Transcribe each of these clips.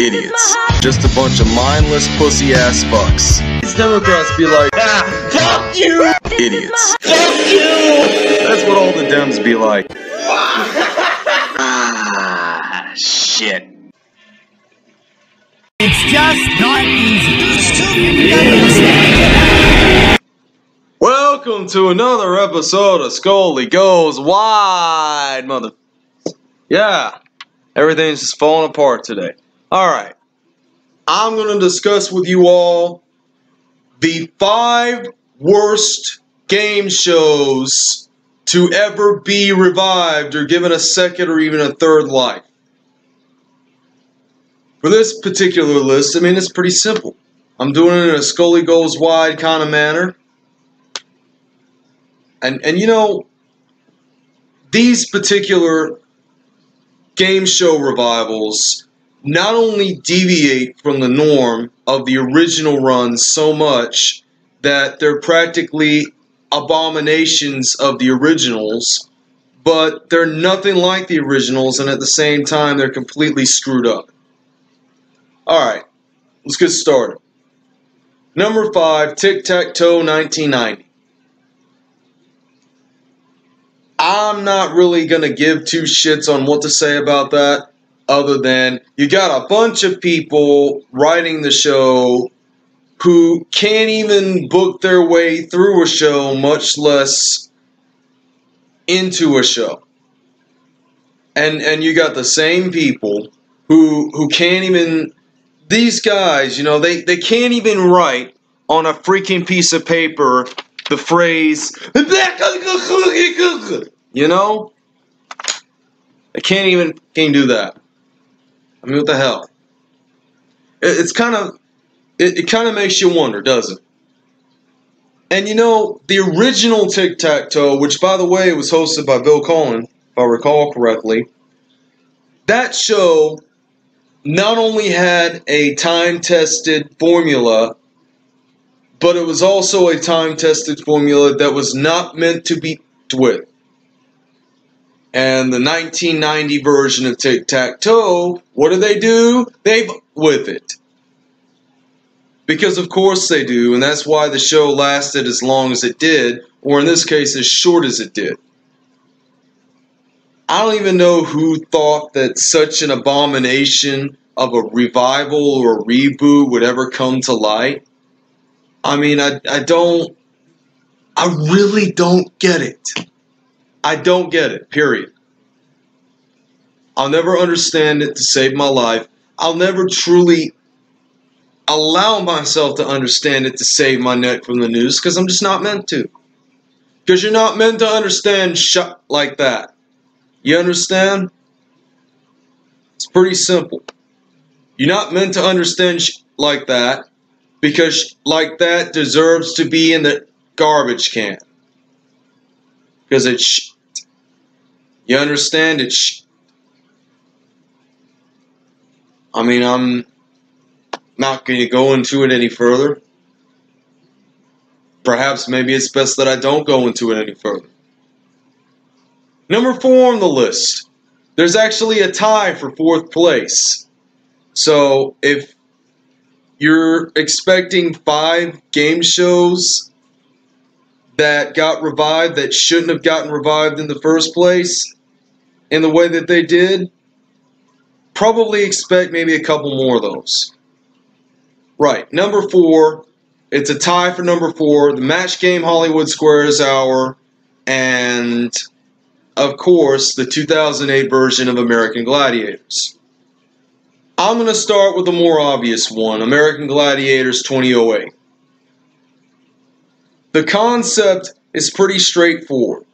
Idiots. Just a bunch of mindless pussy ass fucks. These Democrats be like, ah, fuck you! Idiots. Fuck you! That's what all the Dems be like. ah, shit. It's just not easy. Welcome to another episode of Skully Goes Wide, mother. Yeah, everything's just falling apart today. Alright, I'm going to discuss with you all the five worst game shows to ever be revived or given a second or even a third life. For this particular list, I mean, it's pretty simple. I'm doing it in a Skully Goes Wide kind of manner. And, and you know, these particular game show revivals not only deviate from the norm of the original run so much that they're practically abominations of the originals, but they're nothing like the originals, and at the same time, they're completely screwed up. Alright, let's get started. Number 5, Tic Tac Dough 1990. I'm not really going to give two shits on what to say about that other than you got a bunch of people writing the show who can't even book their way through a show, much less into a show. And and you got the same people who who can't even these guys, you know, they, they can't even write on a freaking piece of paper the phrase you know? They can't even can't do that. I mean, what the hell? It, it's kind of it, it kind of makes you wonder, doesn't it? And you know, the original Tic Tac Dough, which by the way was hosted by Bill Cullen, if I recall correctly, that show not only had a time tested formula, but it was also a time tested formula that was not meant to be with and the 1990 version of Tic Tac Dough, what do they do? They with it. Because of course they do, and that's why the show lasted as long as it did, or in this case, as short as it did. I don't even know who thought that such an abomination of a revival or a reboot would ever come to light. I mean, I, I don't, I really don't get it. I don't get it, period. I'll never understand it to save my life. I'll never truly allow myself to understand it to save my neck from the news because I'm just not meant to. Because you're not meant to understand shit like that. You understand? It's pretty simple. You're not meant to understand like that because like that deserves to be in the garbage can. Because it's shit. You understand? It's shit. I mean, I'm not going to go into it any further. Perhaps maybe it's best that I don't go into it any further. Number four on the list. There's actually a tie for fourth place. So if you're expecting five game shows that got revived that shouldn't have gotten revived in the first place in the way that they did, probably expect maybe a couple more of those. Right, number four, it's a tie for number four. The Match Game Hollywood Squares Hour, and of course, the 2008 version of American Gladiators. I'm going to start with the more obvious one American Gladiators 2008. The concept is pretty straightforward.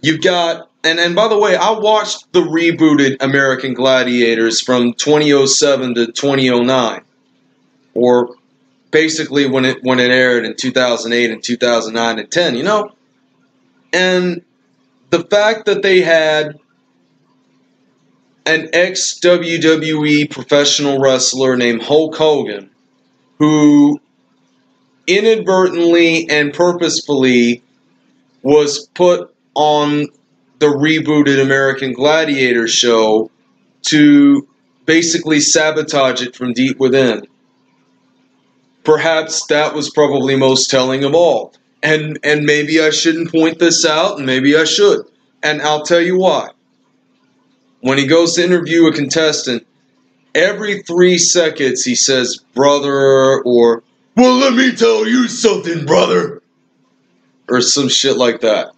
You've got, and, and by the way, I watched the rebooted American Gladiators from 2007 to 2009, or basically when it when it aired in 2008 and 2009 and 10. You know, and the fact that they had an ex WWE professional wrestler named Hulk Hogan, who inadvertently and purposefully was put on the rebooted American Gladiator show to basically sabotage it from deep within. Perhaps that was probably most telling of all. And and maybe I shouldn't point this out, and maybe I should. And I'll tell you why. When he goes to interview a contestant, every three seconds he says brother or well let me tell you something brother. Or some shit like that.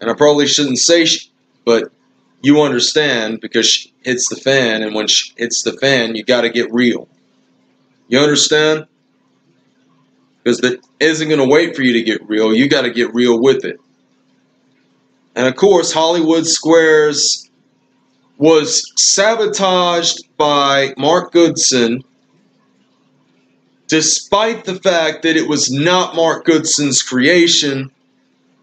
And i probably shouldn't say sh- but you understand because it's the fan and when it's the fan you got to get real. You understand? Because that isn't going to wait for you to get real. You got to get real with it. And of course hollywood squares was sabotaged by Mark Goodson despite the fact that it was not Mark Goodson's creation,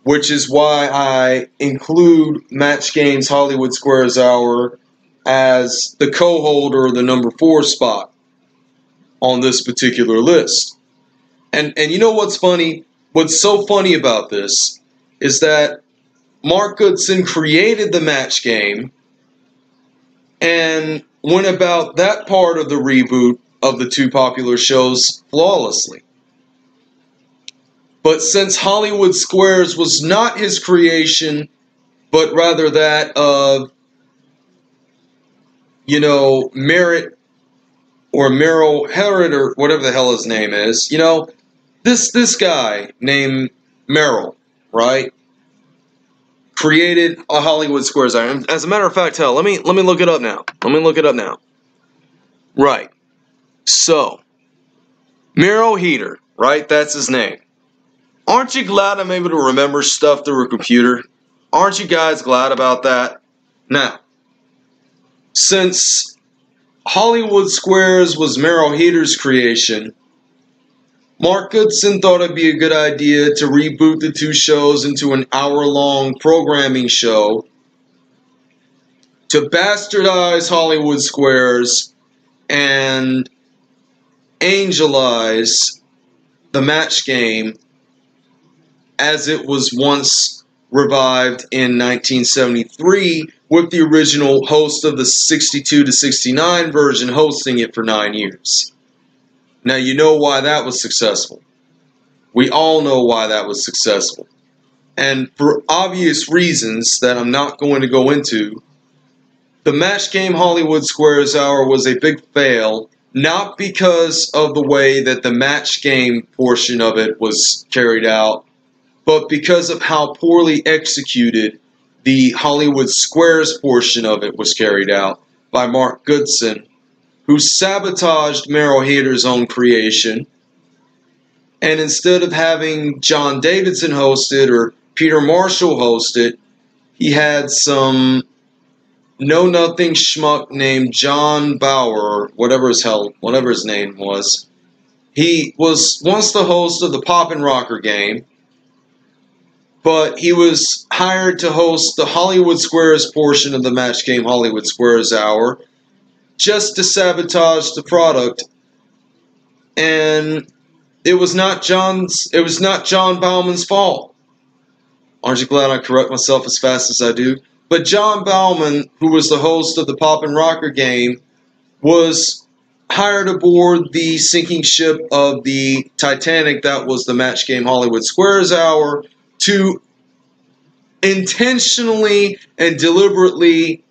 which is why I include Match Game's Hollywood Squares Hour as the co-holder of the number four spot on this particular list. And and you know what's funny? What's so funny about this is that Mark Goodson created the match game and went about that part of the reboot of the two popular shows flawlessly. But since Hollywood Squares was not his creation, but rather that of, you know, Merritt or Merrill Herod or whatever the hell his name is, you know, this this guy named Merrill, right? created a Hollywood Squares. As a matter of fact, hell, let me let me look it up now. Let me look it up now. Right. So, Merrill Heatter, right? That's his name. Aren't you glad I'm able to remember stuff through a computer? Aren't you guys glad about that? Now, since Hollywood Squares was Merrill Heatter's creation, Mark Goodson thought it'd be a good idea to reboot the two shows into an hour long programming show to bastardize Hollywood Squares and angelize the match game as it was once revived in 1973 with the original host of the 62 to 69 version hosting it for nine years. Now, you know why that was successful. We all know why that was successful. And for obvious reasons that I'm not going to go into, the Match Game Hollywood Squares Hour was a big fail, not because of the way that the match game portion of it was carried out, but because of how poorly executed the Hollywood Squares portion of it was carried out by Mark Goodson who sabotaged Merrill Heatter's own creation. And instead of having John Davidson host it or Peter Marshall host it, he had some know nothing schmuck named John Bauer, whatever his hell, whatever his name was. He was once the host of the Pop and Rocker game, but he was hired to host the Hollywood Squares portion of the match game Hollywood Squares Hour just to sabotage the product. And it was not John's it was not John Bauman's fault. Aren't you glad I correct myself as fast as I do? But John Bauman, who was the host of the Pop and Rocker game, was hired aboard the sinking ship of the Titanic that was the match game Hollywood Squares Hour to intentionally and deliberately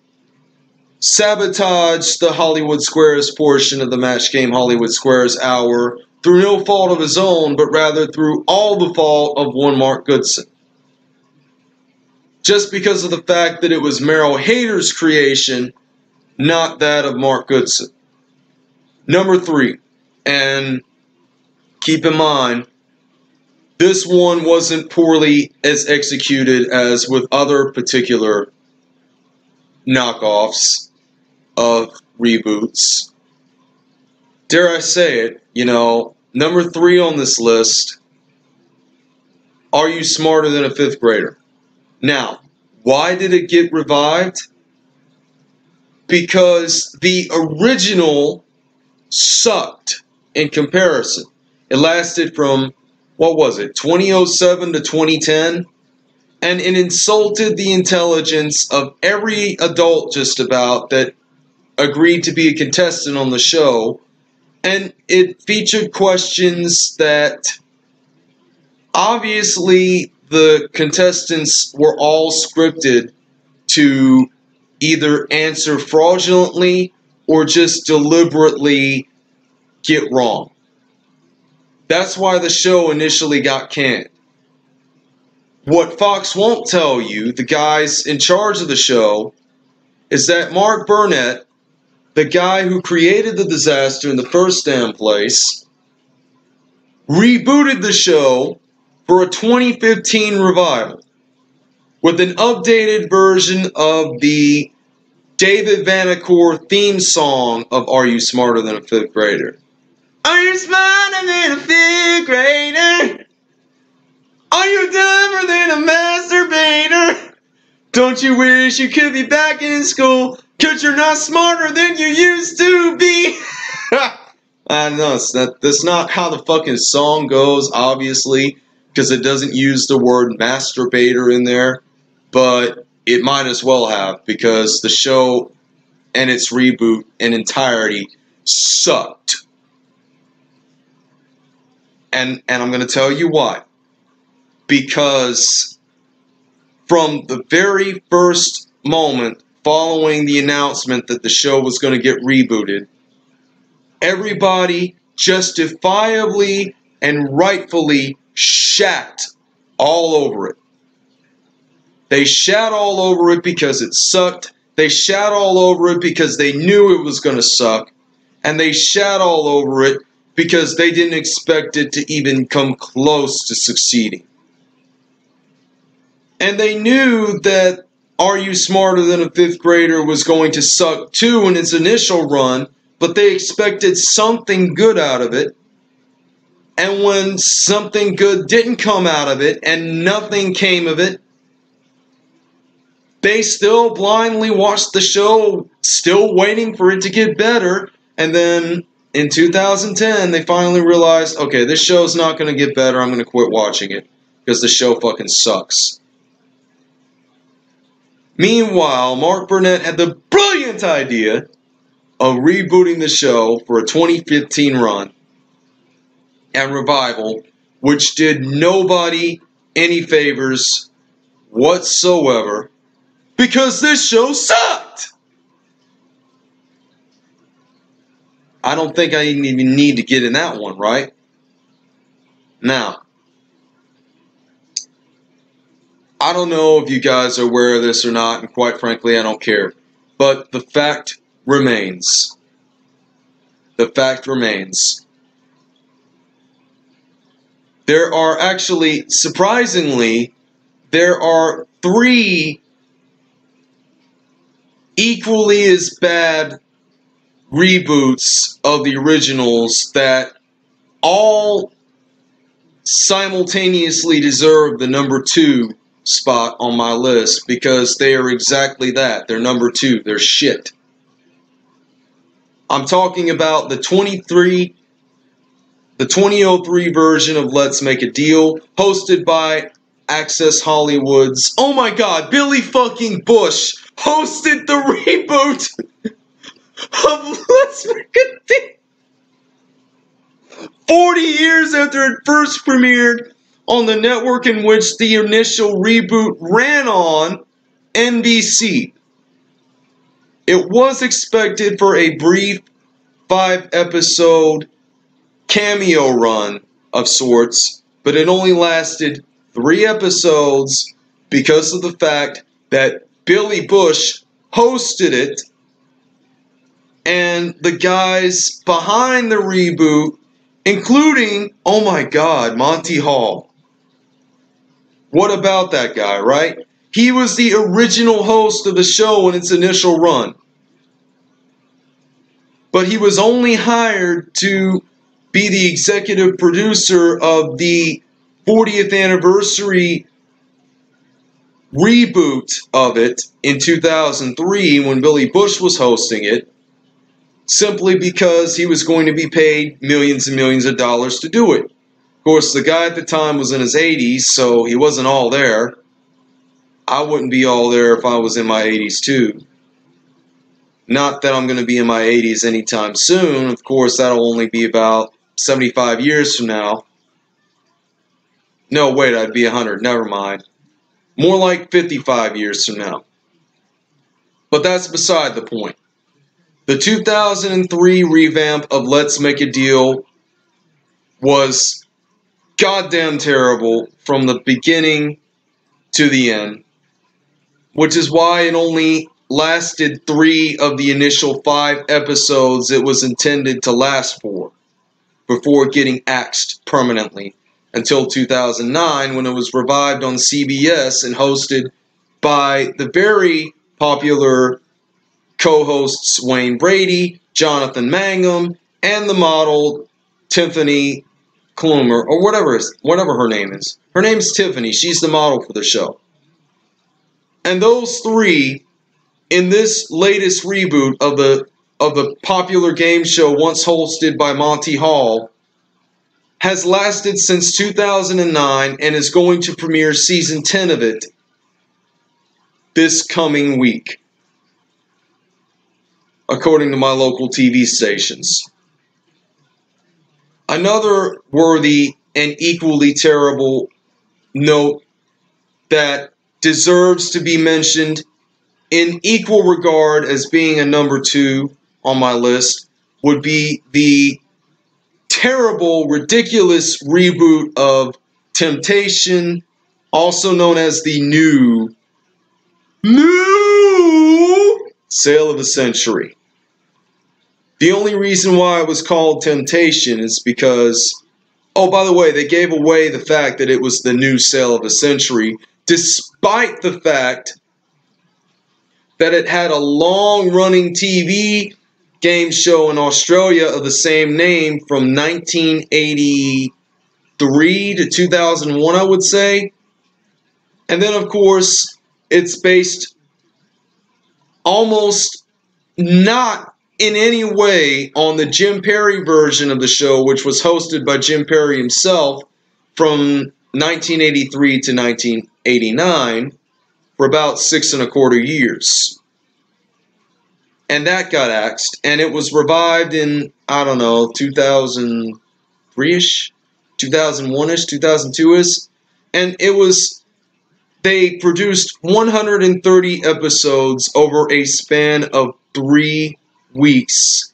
sabotage the Hollywood Squares portion of the match game Hollywood Squares hour through no fault of his own, but rather through all the fault of one Mark Goodson. Just because of the fact that it was Merrill Heatter's creation, not that of Mark Goodson. Number three, and keep in mind, this one wasn't poorly as executed as with other particular knockoffs of reboots. Dare I say it, you know, number three on this list Are You Smarter Than a Fifth Grader? Now, why did it get revived? Because the original sucked in comparison. It lasted from, what was it, 2007 to 2010? And it insulted the intelligence of every adult just about that agreed to be a contestant on the show, and it featured questions that obviously the contestants were all scripted to either answer fraudulently or just deliberately get wrong. That's why the show initially got canned. What Fox won't tell you, the guys in charge of the show, is that Mark Burnett, the guy who created the disaster in the first damn place, rebooted the show for a 2015 revival with an updated version of the David Vanacore theme song of Are You Smarter Than a Fifth Grader? Are you smarter than a fifth grader? Are you dumber than a masturbator? Don't you wish you could be back in school? Cause you're not smarter than you used to be. I know, it's not, that's not how the fucking song goes, obviously, because it doesn't use the word masturbator in there, but it might as well have, because the show and its reboot in entirety sucked. And, and I'm going to tell you why. Because from the very first moment following the announcement that the show was going to get rebooted, everybody justifiably and rightfully shat all over it. They shat all over it because it sucked. They shat all over it because they knew it was going to suck. And they shat all over it because they didn't expect it to even come close to succeeding. And they knew that Are You Smarter Than a Fifth Grader was going to suck too in its initial run, but they expected something good out of it. And when something good didn't come out of it and nothing came of it, they still blindly watched the show, still waiting for it to get better. And then in 2010, they finally realized okay, this show's not going to get better. I'm going to quit watching it because the show fucking sucks. Meanwhile, Mark Burnett had the brilliant idea of rebooting the show for a 2015 run and revival, which did nobody any favors whatsoever because this show sucked. I don't think I even need to get in that one, right? Now, I don't know if you guys are aware of this or not, and quite frankly, I don't care. But the fact remains. The fact remains. There are actually, surprisingly, there are three equally as bad reboots of the originals that all simultaneously deserve the number two spot on my list because they are exactly that. They're number two. They're shit. I'm talking about the 23, the 2003 version of Let's Make a Deal, hosted by Access Hollywood's. Oh my God, Billy fucking Bush hosted the reboot of Let's Make a Deal. 40 years after it first premiered on the network in which the initial reboot ran on, NBC. It was expected for a brief five episode cameo run of sorts, but it only lasted three episodes because of the fact that Billy Bush hosted it and the guys behind the reboot, including, oh my God, Monty Hall. What about that guy, right? He was the original host of the show in its initial run. But he was only hired to be the executive producer of the 40th anniversary reboot of it in 2003 when Billy Bush was hosting it, simply because he was going to be paid millions and millions of dollars to do it. Of course, the guy at the time was in his 80s, so he wasn't all there. I wouldn't be all there if I was in my 80s too. Not that I'm going to be in my 80s anytime soon. Of course, that'll only be about 75 years from now. No, wait, I'd be 100. Never mind. More like 55 years from now. But that's beside the point. The 2003 revamp of Let's Make a Deal was goddamn terrible from the beginning to the end, which is why it only lasted three of the initial five episodes it was intended to last for before getting axed permanently until 2009 when it was revived on CBS and hosted by the very popular co-hosts Wayne Brady, Jonathan Mangum, and the model Tiffany Clomer, or whatever whatever her name is. Her name's Tiffany. She's the model for the show. And those three, in this latest reboot of the of the popular game show once hosted by Monty Hall, has lasted since 2009 and is going to premiere season 10 of it this coming week, according to my local TV stations. Another worthy and equally terrible note that deserves to be mentioned in equal regard as being a number two on my list would be the terrible, ridiculous reboot of Temptation, also known as the new, new Sale of the Century. The only reason why it was called Temptation is because, oh, by the way, they gave away the fact that it was the new Sale of the Century, despite the fact that it had a long running TV game show in Australia of the same name from 1983 to 2001, I would say. And then, of course, it's based almost not in any way on the Jim Perry version of the show, which was hosted by Jim Perry himself from 1983 to 1989 for about six and a quarter years and that got axed, and it was revived in I don't know 2003 ish, 2001 ish, 2002 ish, and it was they produced 130 episodes over a span of three weeks,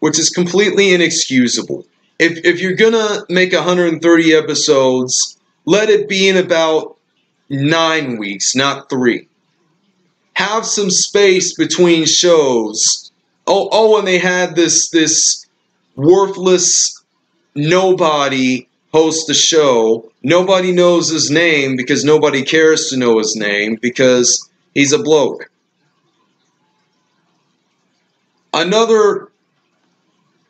which is completely inexcusable. If if you're gonna make 130 episodes, let it be in about nine weeks, not three have some space between shows. Oh, oh, and they had this this worthless nobody host the show. Nobody knows his name because nobody cares to know his name because he's a bloke. Another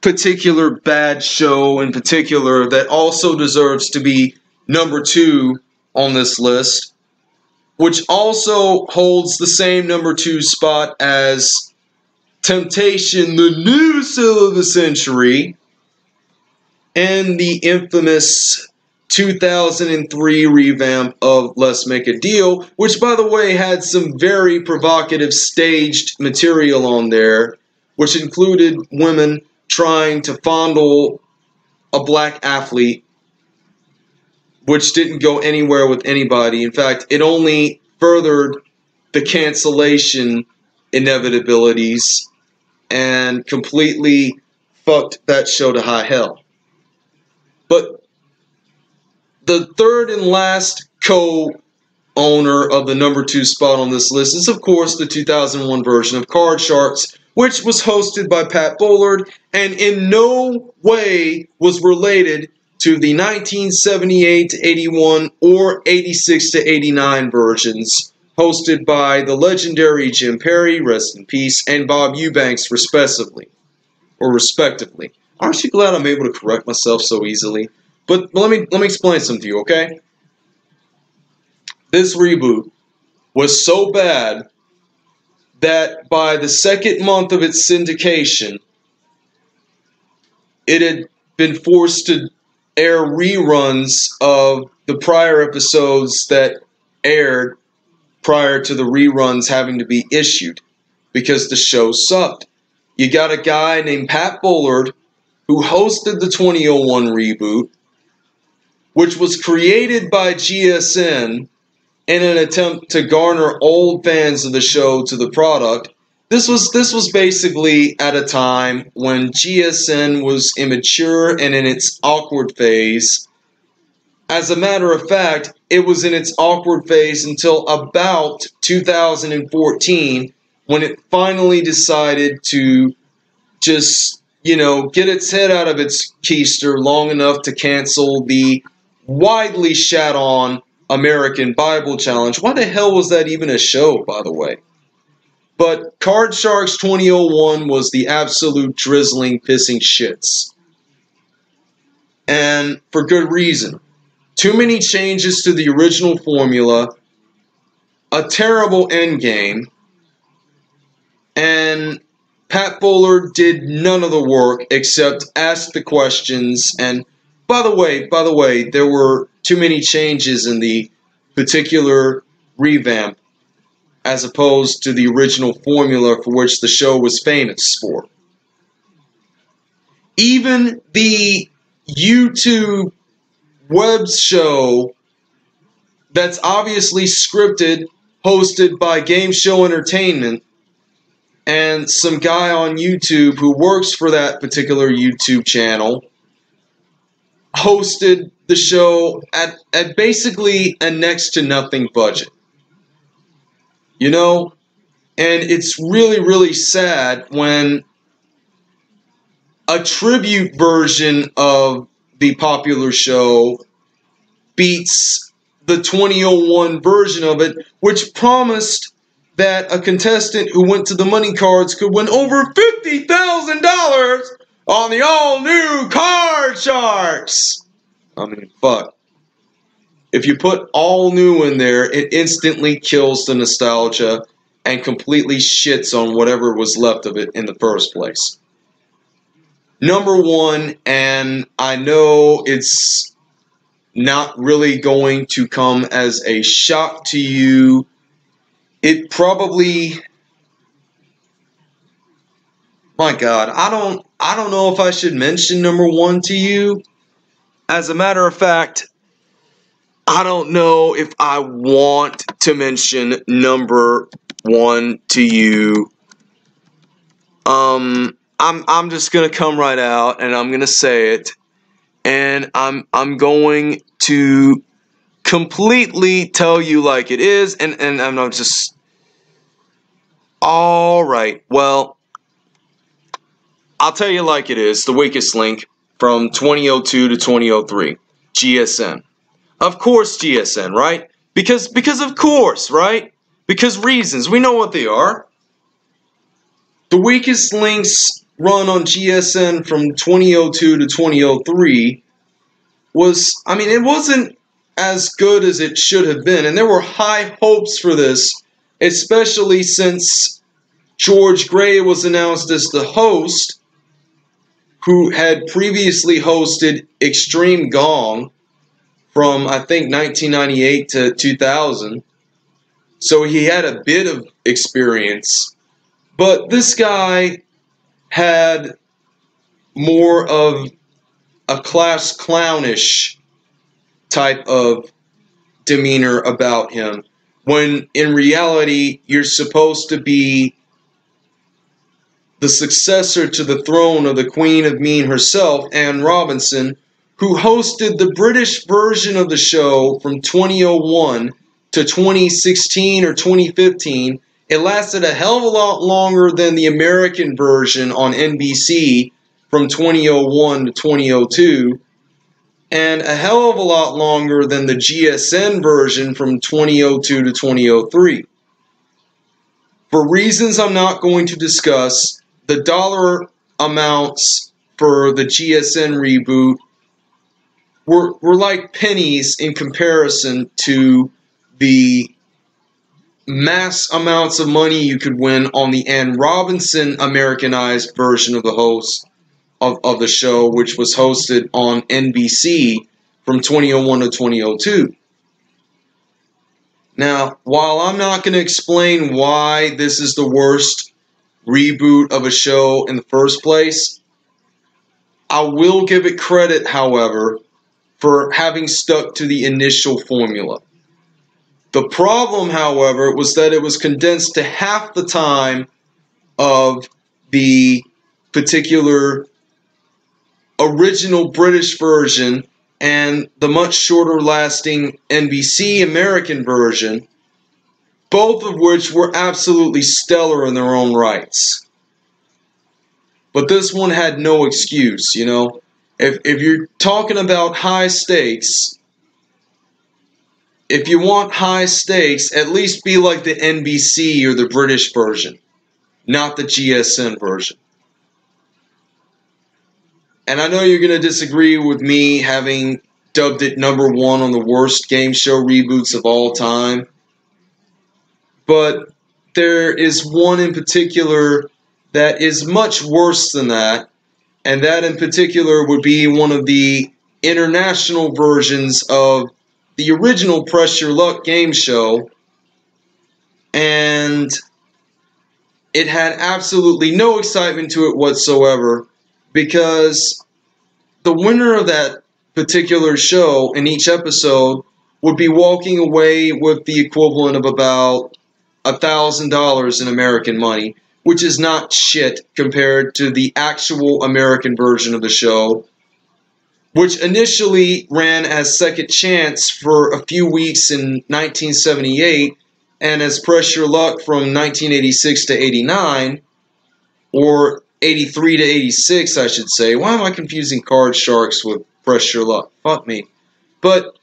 particular bad show in particular that also deserves to be number two on this list which also holds the same number two spot as Temptation, the new Sale of the Century, and the infamous 2003 revamp of Let's Make a Deal, which, by the way, had some very provocative staged material on there, which included women trying to fondle a black athlete which didn't go anywhere with anybody. In fact, it only furthered the cancellation inevitabilities and completely fucked that show to high hell. But the third and last co owner of the number two spot on this list is, of course, the 2001 version of Card Sharks, which was hosted by Pat Bullard and in no way was related to the 1978 to 81 or 86 to 89 versions, hosted by the legendary Jim Perry, rest in peace, and Bob Eubanks, respectively. Or respectively. Aren't you glad I'm able to correct myself so easily? But let me let me explain something to you, okay? This reboot was so bad that by the second month of its syndication, it had been forced to air reruns of the prior episodes that aired prior to the reruns having to be issued. because the show sucked. You got a guy named Pat Bullard who hosted the 2001 reboot, which was created by GSN in an attempt to garner old fans of the show to the product. This was this was basically at a time when GSN was immature and in its awkward phase. As a matter of fact, it was in its awkward phase until about 2014 when it finally decided to just, you know, get its head out of its keister long enough to cancel the widely shat on American Bible Challenge. Why the hell was that even a show, by the way? But Card Sharks 2001 was the absolute drizzling, pissing shits. And for good reason. Too many changes to the original formula, a terrible end game, and Pat Bullard did none of the work except ask the questions. And by the way, by the way, there were too many changes in the particular revamp as opposed to the original formula for which the show was famous for. Even the YouTube web show that's obviously scripted, hosted by Game Show Entertainment, and some guy on YouTube who works for that particular YouTube channel hosted the show at, at basically a next to nothing budget. You know? And it's really, really sad when a tribute version of the popular show beats the 2001 version of it, which promised that a contestant who went to the money cards could win over $50,000 on the all new Card Sharks. I mean, fuck. If you put all new in there, it instantly kills the nostalgia and completely shits on whatever was left of it in the first place. Number one, and I know it's not really going to come as a shock to you it probably my god i don't i don't know if i should mention number one to you as a matter of fact i don't know if i want to mention number one to you um i'm i'm just gonna come right out and i'm gonna say it and i'm i'm going to completely tell you like it is, and and I'm not just. All right, well, I'll tell you like it is. The weakest link from 2002 to 2003, GSN. Of course, GSN, right? Because because of course, right? Because reasons we know what they are. The weakest links run on GSN from 2002 to 2003 was I mean it wasn't as good as it should have been. And there were high hopes for this, especially since George Gray was announced as the host, who had previously hosted Extreme Gong from, I think, 1998 to 2000. So he had a bit of experience. But this guy had more of a class clownish type of demeanor about him when in reality you're supposed to be the successor to the throne of the Queen of Mean herself, Anne Robinson, who hosted the British version of the show from 2001 to 2016 or 2015. It lasted a hell of a lot longer than the American version on NBC from 2001 to 2002 and a hell of a lot longer than the GSN version from 2002 to 2003. For reasons I'm not going to discuss, the dollar amounts for the GSN reboot were, were like pennies in comparison to the mass amounts of money you could win on the Anne Robinson Americanized version of the host of, of the show, which was hosted on NBC from 2001 to 2002. Now, while I'm not going to explain why this is the worst reboot of a show in the first place. I will give it credit, however, for having stuck to the initial formula. The problem, however, was that it was condensed to half the time of the particular original British version and the much shorter lasting NBC American version, both of which were absolutely stellar in their own rights. But this one had no excuse, you know. If, if you're talking about high stakes, if you want high stakes, at least be like the NBC or the British version, not the GSN version. And I know you're going to disagree with me having dubbed it number one on the worst game show reboots of all time. But there is one in particular that is much worse than that. And that in particular would be one of the international versions of the original Press Your Luck game show. And it had absolutely no excitement to it whatsoever because the winner of that particular show in each episode would be walking away with the equivalent of about a thousand dollars in American money, which is not shit compared to the actual American version of the show, which initially ran as Second Chance for a few weeks in 1978 and as Press Your Luck from 1986 to 89, or 83 to 86, I should say. Why am I confusing Card Sharks with Press Your Luck? Fuck me. But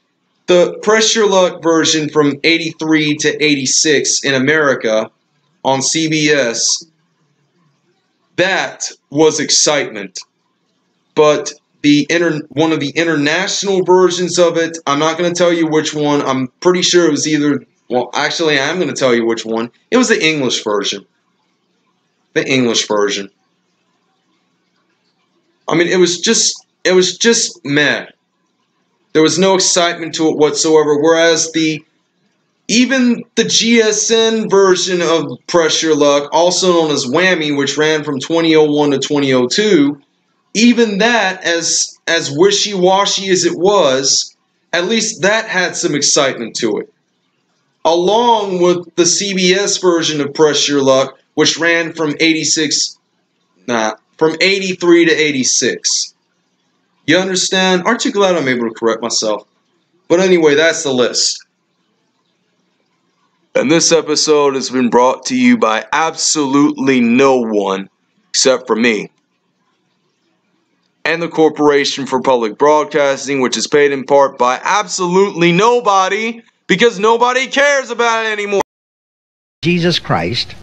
the Press Your Luck version from 83 to 86 in America on CBS, that was excitement. But the inter- one of the international versions of it, I'm not going to tell you which one. I'm pretty sure it was either well, actually, I am going to tell you which one. It was the English version. The English version. I mean, it was just it was just meh. There was no excitement to it whatsoever. Whereas the even the GSN version of Press Your Luck, also known as Whammy, which ran from 2001 to 2002, even that, as as wishy washy as it was, at least that had some excitement to it along with the CBS version of Press Your Luck, which ran from 86, nah, from 83 to 86. You understand? Aren't you glad I'm able to correct myself? But anyway, that's the list. And this episode has been brought to you by absolutely no one except for me. And the Corporation for Public Broadcasting, which is paid in part by absolutely nobody because nobody cares about it anymore. Jesus Christ